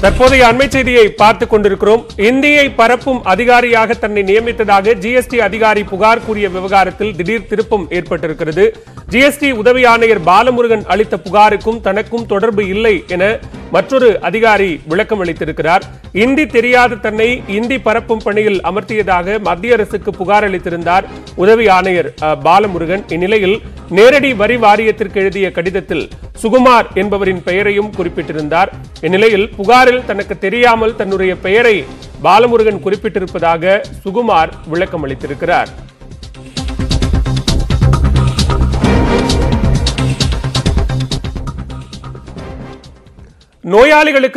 தற்போதைய அண்மை செய்தியை பார்த்துக் கொண்டிருக்கிறோம். இந்தியை பரப்பும் அதிகாரியாக தன்னை நியமித்ததாக ஜிஎஸ்டி அதிகாரி புகார் கூறிய விவகாரத்தில் திடீர் திருப்பம் ஏற்பட்டிருக்கிறது. ஜிஎஸ்டி உதவி ஆணையர் பாலமுருகன் அளித்த புகாருக்கும் தனக்கும் தொடர்பு இல்லை என மற்றொரு அதிகாரி விளக்கம் அளித்திருக்கிறார். இந்தி தெரியாத தன்னை இந்தி பரப்பும் பணியில் அமர்த்தியதாக மத்திய அரசுக்கு புகார் அளித்திருந்தார் உதவி ஆணையர் அஹ், பாலமுருகன். இந்நிலையில் நேரடி வரி வாரியத்திற்கு எழுதிய கடிதத்தில் சுகுமார் என்பவரின் பெயரையும் குறிப்பிட்டிருந்தார். இந்நிலையில் புகாரில் தனக்கு தெரியாமல் தன்னுடைய பெயரை பாலமுருகன் குறிப்பிட்டிருப்பதாக சுகுமார் விளக்கம் அளித்திருக்கிறார். நோயாளிகளுக்கு